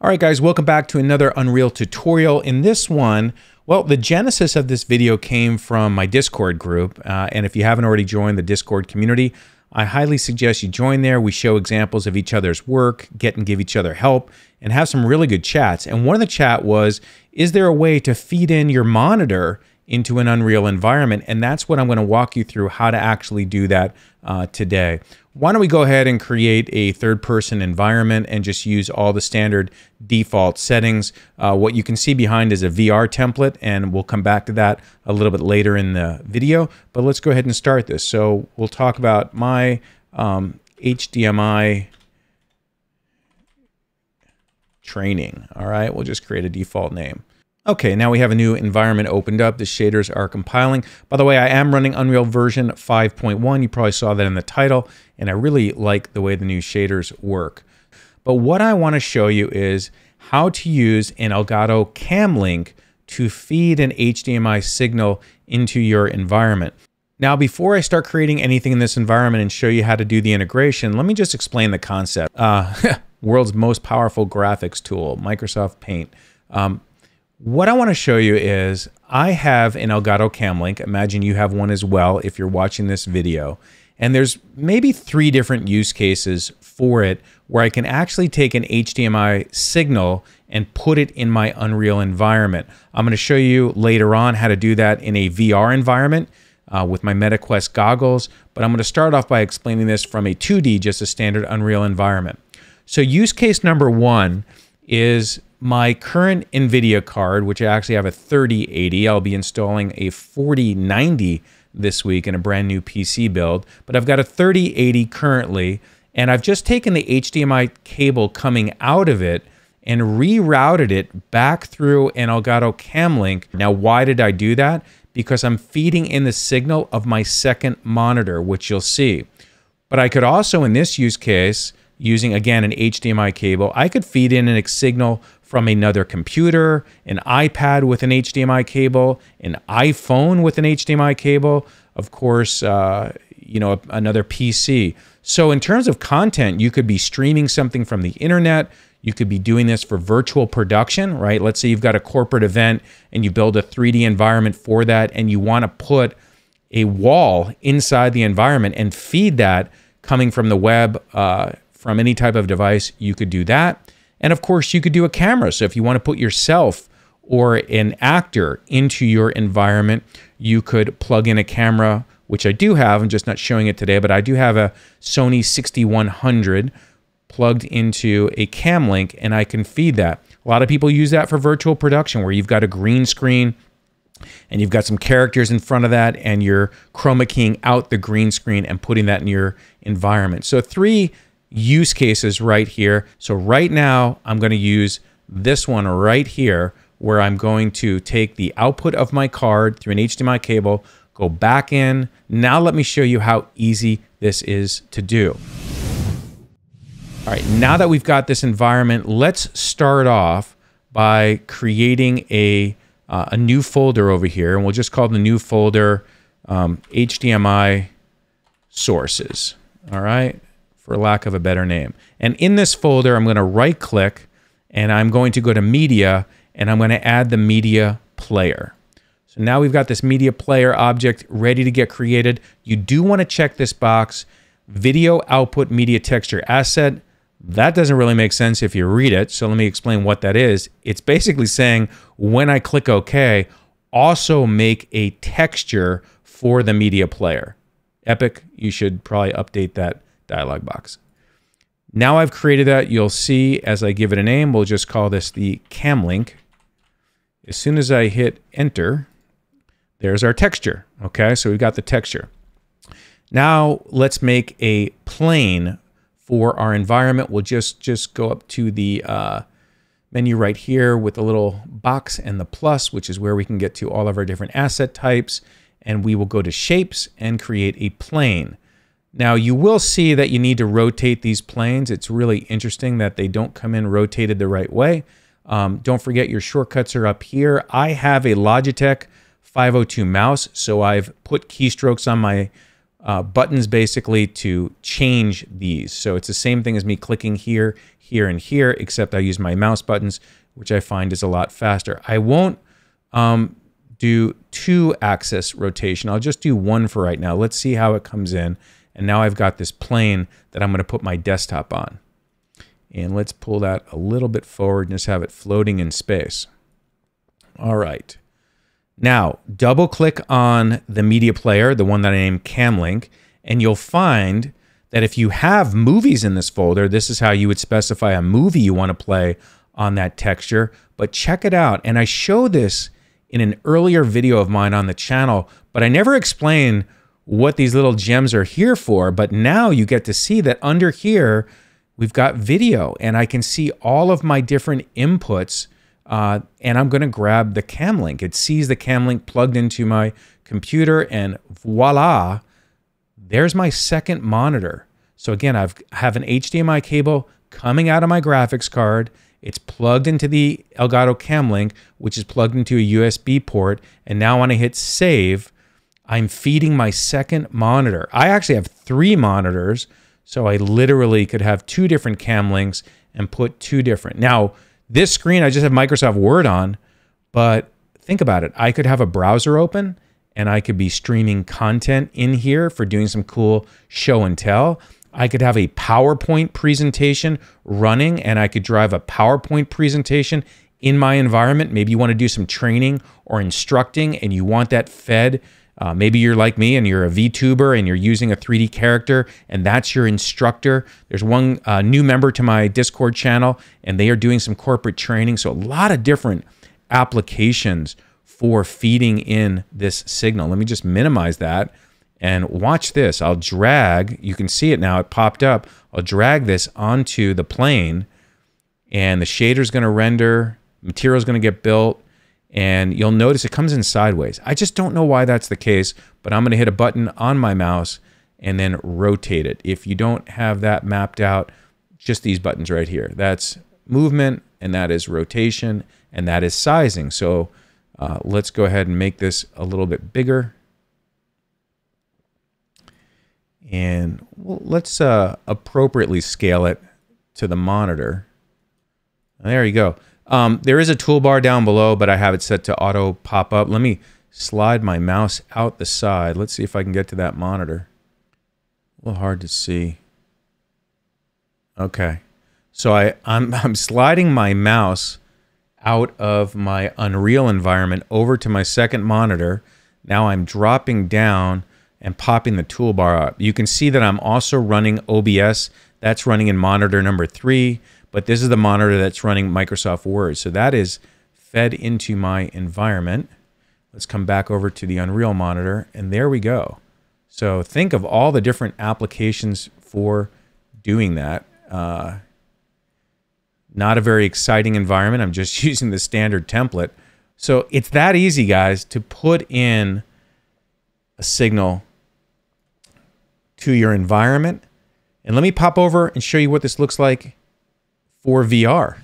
All right, guys, welcome back to another Unreal tutorial. In this one, well, the genesis of this video came from my Discord group. Uh, and if you haven't already joined the Discord community, I highly suggest you join there. We show examples of each other's work, get and give each other help, and have some really good chats. And one of the chat was, is there a way to feed in your monitor into an Unreal environment. And that's what I'm going to walk you through how to actually do that uh, today. Why don't we go ahead and create a third person environment and just use all the standard default settings. Uh, what you can see behind is a VR template and we'll come back to that a little bit later in the video. But let's go ahead and start this. So we'll talk about my um, HDMI training. All right, we'll just create a default name. Okay, now we have a new environment opened up. The shaders are compiling. By the way, I am running Unreal version 5.1. You probably saw that in the title, and I really like the way the new shaders work. But what I want to show you is how to use an Elgato Cam Link to feed an HDMI signal into your environment. Now, before I start creating anything in this environment and show you how to do the integration, let me just explain the concept. Uh, world's most powerful graphics tool, Microsoft Paint. Um, what I want to show you is I have an Elgato Cam Link. Imagine you have one as well if you're watching this video. And there's maybe three different use cases for it where I can actually take an HDMI signal and put it in my Unreal environment. I'm going to show you later on how to do that in a VR environment uh, with my MetaQuest goggles, but I'm going to start off by explaining this from a 2D, just a standard Unreal environment. So use case number one is my current NVIDIA card, which I actually have a 3080, I'll be installing a 4090 this week in a brand new PC build, but I've got a 3080 currently, and I've just taken the HDMI cable coming out of it and rerouted it back through an Elgato Cam Link. Now, why did I do that? Because I'm feeding in the signal of my second monitor, which you'll see. But I could also, in this use case, using again an HDMI cable, I could feed in a signal from another computer, an iPad with an HDMI cable, an iPhone with an HDMI cable, of course, uh, you know, another PC. So in terms of content, you could be streaming something from the internet. You could be doing this for virtual production, right? Let's say you've got a corporate event and you build a 3D environment for that and you want to put a wall inside the environment and feed that coming from the web uh, from any type of device. You could do that. And of course, you could do a camera. So if you want to put yourself or an actor into your environment, you could plug in a camera, which I do have. I'm just not showing it today, but I do have a Sony 6100 plugged into a cam link and I can feed that. A lot of people use that for virtual production where you've got a green screen and you've got some characters in front of that and you're chroma keying out the green screen and putting that in your environment. So three use cases right here. So right now, I'm going to use this one right here where I'm going to take the output of my card through an HDMI cable, go back in. Now let me show you how easy this is to do. All right, now that we've got this environment, let's start off by creating a, uh, a new folder over here. And we'll just call the new folder um, HDMI sources. All right for lack of a better name. And in this folder, I'm going to right click and I'm going to go to media and I'm going to add the media player. So now we've got this media player object ready to get created. You do want to check this box, video output media texture asset. That doesn't really make sense if you read it. So let me explain what that is. It's basically saying when I click OK, also make a texture for the media player. Epic, you should probably update that dialog box. Now I've created that, you'll see as I give it a name, we'll just call this the cam link. As soon as I hit enter, there's our texture. Okay, so we've got the texture. Now let's make a plane for our environment. We'll just, just go up to the uh, menu right here with the little box and the plus, which is where we can get to all of our different asset types. And we will go to shapes and create a plane. Now you will see that you need to rotate these planes. It's really interesting that they don't come in rotated the right way. Um, don't forget your shortcuts are up here. I have a Logitech 502 mouse, so I've put keystrokes on my uh, buttons basically to change these. So it's the same thing as me clicking here, here, and here, except I use my mouse buttons, which I find is a lot faster. I won't um, do two axis rotation. I'll just do one for right now. Let's see how it comes in. And now I've got this plane that I'm going to put my desktop on. And let's pull that a little bit forward and just have it floating in space. All right. Now, double click on the media player, the one that I named Camlink, and you'll find that if you have movies in this folder, this is how you would specify a movie you want to play on that texture. But check it out. And I show this in an earlier video of mine on the channel, but I never explain what these little gems are here for. But now you get to see that under here, we've got video and I can see all of my different inputs uh, and I'm going to grab the cam link. It sees the cam link plugged into my computer, and voila, there's my second monitor. So again, I've have an HDMI cable coming out of my graphics card. It's plugged into the Elgato Cam Link, which is plugged into a USB port. And now when I hit save, I'm feeding my second monitor. I actually have three monitors, so I literally could have two different cam links and put two different. Now, this screen, I just have Microsoft Word on, but think about it. I could have a browser open and I could be streaming content in here for doing some cool show and tell. I could have a PowerPoint presentation running and I could drive a PowerPoint presentation in my environment. Maybe you want to do some training or instructing and you want that fed uh, maybe you're like me and you're a VTuber and you're using a 3D character and that's your instructor. There's one uh, new member to my Discord channel and they are doing some corporate training. So, a lot of different applications for feeding in this signal. Let me just minimize that and watch this. I'll drag, you can see it now, it popped up. I'll drag this onto the plane and the shader is going to render, material is going to get built and you'll notice it comes in sideways. I just don't know why that's the case, but I'm going to hit a button on my mouse and then rotate it. If you don't have that mapped out, just these buttons right here. That's movement and that is rotation and that is sizing. So uh, let's go ahead and make this a little bit bigger. And well, let's uh, appropriately scale it to the monitor. There you go. Um, there is a toolbar down below, but I have it set to auto pop up. Let me slide my mouse out the side. Let's see if I can get to that monitor. A little hard to see. Okay. So I, I'm, I'm sliding my mouse out of my Unreal environment over to my second monitor. Now I'm dropping down and popping the toolbar up. You can see that I'm also running OBS. That's running in monitor number three but this is the monitor that's running Microsoft Word. So that is fed into my environment. Let's come back over to the Unreal monitor, and there we go. So think of all the different applications for doing that. Uh, not a very exciting environment. I'm just using the standard template. So it's that easy, guys, to put in a signal to your environment. And let me pop over and show you what this looks like for VR.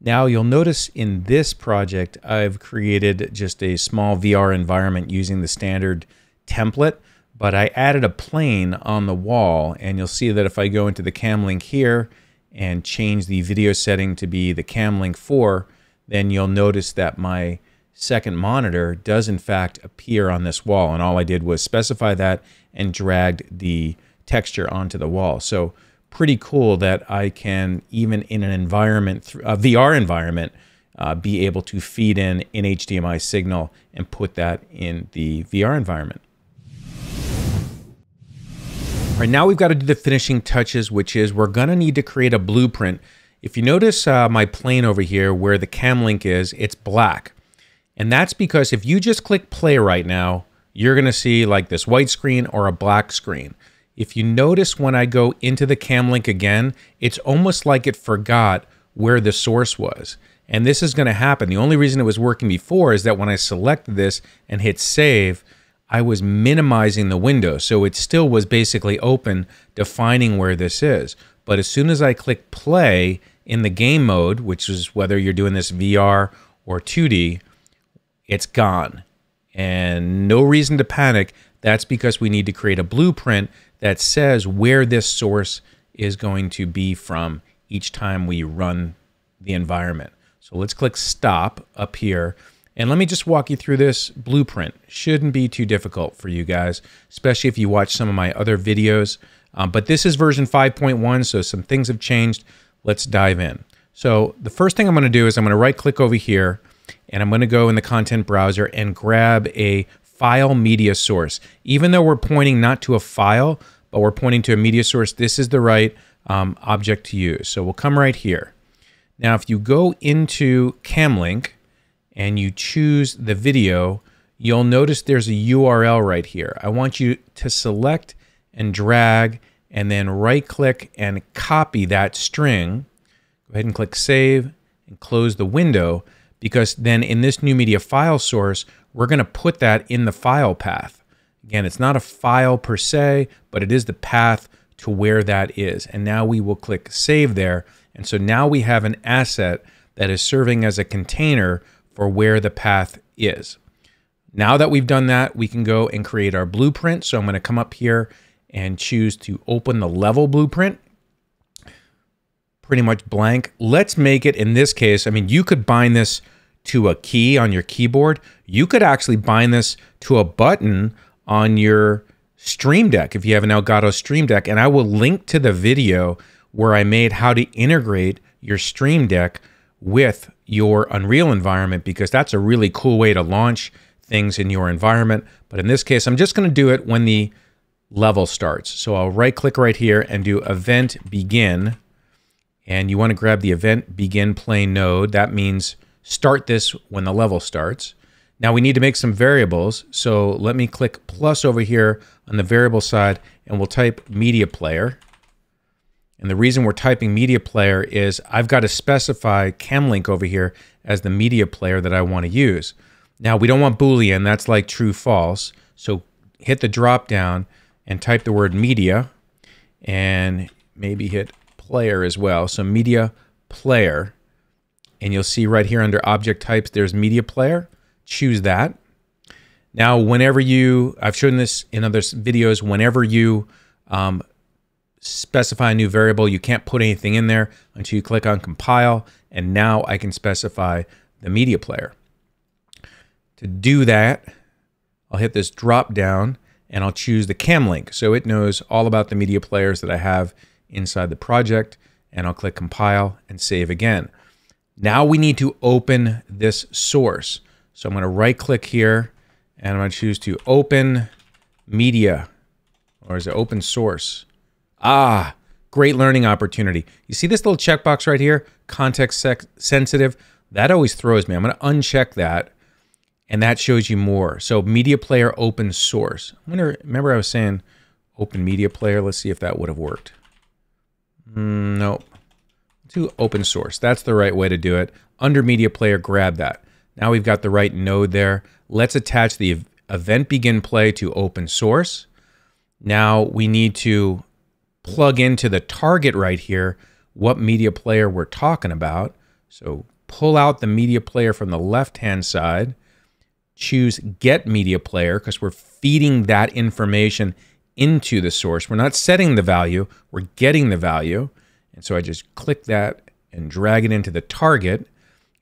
Now you'll notice in this project, I've created just a small VR environment using the standard template, but I added a plane on the wall and you'll see that if I go into the cam link here and change the video setting to be the cam link 4, then you'll notice that my second monitor does in fact appear on this wall. And all I did was specify that and dragged the texture onto the wall. So pretty cool that I can, even in an environment, a VR environment, uh, be able to feed in an HDMI signal and put that in the VR environment. All right, now we've got to do the finishing touches, which is we're going to need to create a blueprint. If you notice uh, my plane over here where the cam link is, it's black. And that's because if you just click play right now, you're going to see like this white screen or a black screen. If you notice when I go into the cam link again, it's almost like it forgot where the source was. And this is going to happen. The only reason it was working before is that when I selected this and hit save, I was minimizing the window. So it still was basically open, defining where this is. But as soon as I click play in the game mode, which is whether you're doing this VR or 2D, it's gone. And no reason to panic. That's because we need to create a blueprint that says where this source is going to be from each time we run the environment. So let's click stop up here. And let me just walk you through this blueprint. Shouldn't be too difficult for you guys, especially if you watch some of my other videos. Um, but this is version 5.1, so some things have changed. Let's dive in. So the first thing I'm going to do is I'm going to right click over here and I'm going to go in the content browser and grab a file media source. Even though we're pointing not to a file, but we're pointing to a media source, this is the right um, object to use. So we'll come right here. Now, if you go into Camlink and you choose the video, you'll notice there's a URL right here. I want you to select and drag and then right click and copy that string. Go ahead and click save and close the window because then in this new media file source, we're going to put that in the file path. Again, it's not a file per se, but it is the path to where that is. And now we will click save there. And so now we have an asset that is serving as a container for where the path is. Now that we've done that, we can go and create our blueprint. So I'm going to come up here and choose to open the level blueprint. Pretty much blank. Let's make it, in this case, I mean, you could bind this to a key on your keyboard. You could actually bind this to a button on your Stream Deck if you have an Elgato Stream Deck. And I will link to the video where I made how to integrate your Stream Deck with your Unreal environment because that's a really cool way to launch things in your environment. But in this case, I'm just going to do it when the level starts. So I'll right click right here and do event begin. And you want to grab the event begin play node. That means start this when the level starts. Now we need to make some variables. So let me click plus over here on the variable side and we'll type media player. And the reason we're typing media player is I've got to specify Camlink over here as the media player that I want to use. Now we don't want Boolean, that's like true false. So hit the drop down and type the word media and maybe hit player as well. So media player. And you'll see right here under object types, there's media player. Choose that. Now, whenever you, I've shown this in other videos, whenever you um, specify a new variable, you can't put anything in there until you click on compile. And now I can specify the media player. To do that, I'll hit this drop down and I'll choose the cam link. So it knows all about the media players that I have inside the project and I'll click compile and save again. Now we need to open this source. So I'm going to right click here and I'm going to choose to open media or is it open source? Ah, great learning opportunity. You see this little checkbox right here? Context sensitive. That always throws me. I'm going to uncheck that and that shows you more. So media player open source. I wonder, remember I was saying open media player. Let's see if that would have worked. Mm, nope. To open source. That's the right way to do it. Under media player, grab that. Now we've got the right node there. Let's attach the event begin play to open source. Now we need to plug into the target right here what media player we're talking about. So pull out the media player from the left hand side choose get media player because we're feeding that information into the source. We're not setting the value, we're getting the value. And so I just click that and drag it into the target.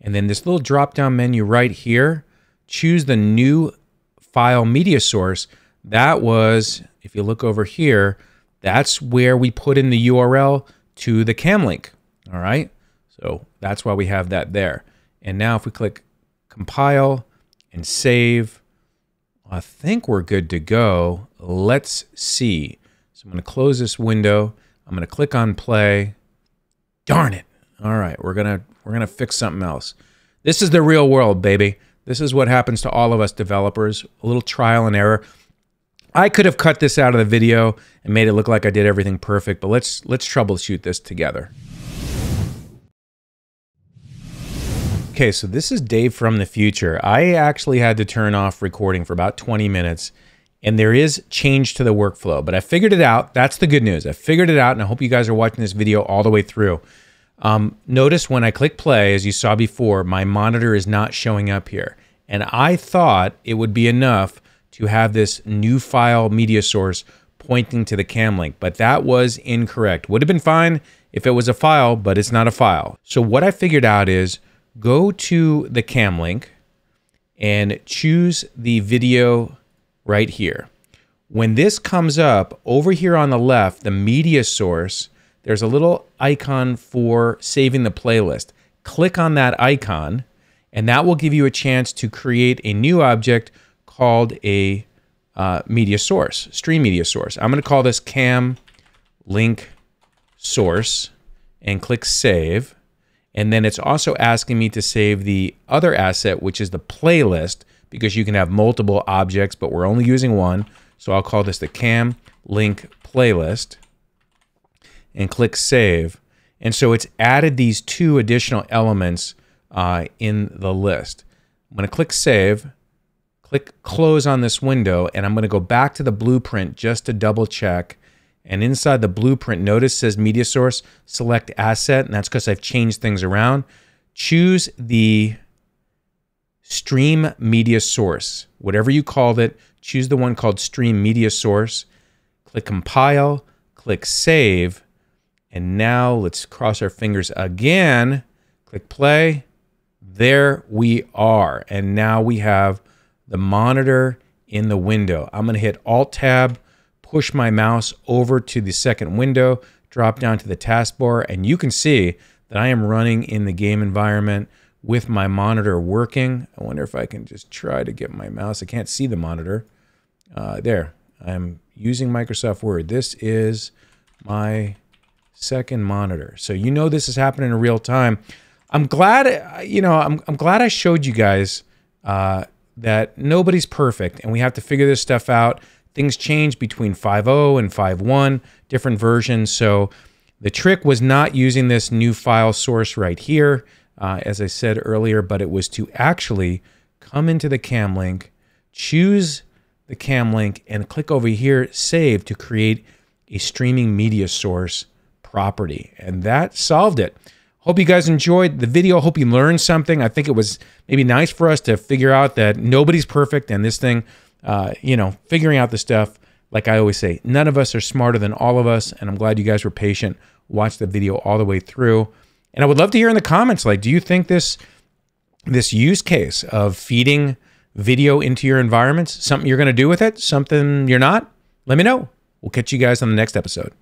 And then this little drop down menu right here, choose the new file media source. That was, if you look over here, that's where we put in the URL to the cam link. All right. So that's why we have that there. And now if we click compile, and save. I think we're good to go. Let's see. So I'm going to close this window. I'm going to click on play. Darn it. All right, we're going to we're going to fix something else. This is the real world, baby. This is what happens to all of us developers. A little trial and error. I could have cut this out of the video and made it look like I did everything perfect, but let's let's troubleshoot this together. Okay, so this is Dave from the future. I actually had to turn off recording for about 20 minutes, and there is change to the workflow, but I figured it out. That's the good news. I figured it out, and I hope you guys are watching this video all the way through. Um, notice when I click play, as you saw before, my monitor is not showing up here. And I thought it would be enough to have this new file media source pointing to the cam link, but that was incorrect. Would have been fine if it was a file, but it's not a file. So what I figured out is go to the cam link and choose the video right here. When this comes up over here on the left, the media source, there's a little icon for saving the playlist. Click on that icon and that will give you a chance to create a new object called a uh, media source, stream media source. I'm going to call this cam link source and click save. And then it's also asking me to save the other asset, which is the playlist, because you can have multiple objects, but we're only using one. So I'll call this the cam link playlist and click save. And so it's added these two additional elements uh, in the list. I'm going to click save, click close on this window, and I'm going to go back to the blueprint just to double check. And inside the blueprint, notice says media source, select asset, and that's because I've changed things around. Choose the stream media source, whatever you called it, choose the one called stream media source, click compile, click save, and now let's cross our fingers again, click play, there we are. And now we have the monitor in the window. I'm going to hit Alt Tab, push my mouse over to the second window, drop down to the taskbar, and you can see that I am running in the game environment with my monitor working. I wonder if I can just try to get my mouse. I can't see the monitor. Uh, there, I'm using Microsoft Word. This is my second monitor. So you know this is happening in real time. I'm glad, you know, I'm, I'm glad I showed you guys uh, that nobody's perfect and we have to figure this stuff out. Things change between 5.0 and 5.1, different versions. So the trick was not using this new file source right here, uh, as I said earlier, but it was to actually come into the cam link, choose the cam link, and click over here, save to create a streaming media source property. And that solved it. Hope you guys enjoyed the video. Hope you learned something. I think it was maybe nice for us to figure out that nobody's perfect and this thing, uh, you know, figuring out the stuff. Like I always say, none of us are smarter than all of us. And I'm glad you guys were patient, watched the video all the way through. And I would love to hear in the comments, like, do you think this this use case of feeding video into your environments, something you're going to do with it, something you're not? Let me know. We'll catch you guys on the next episode.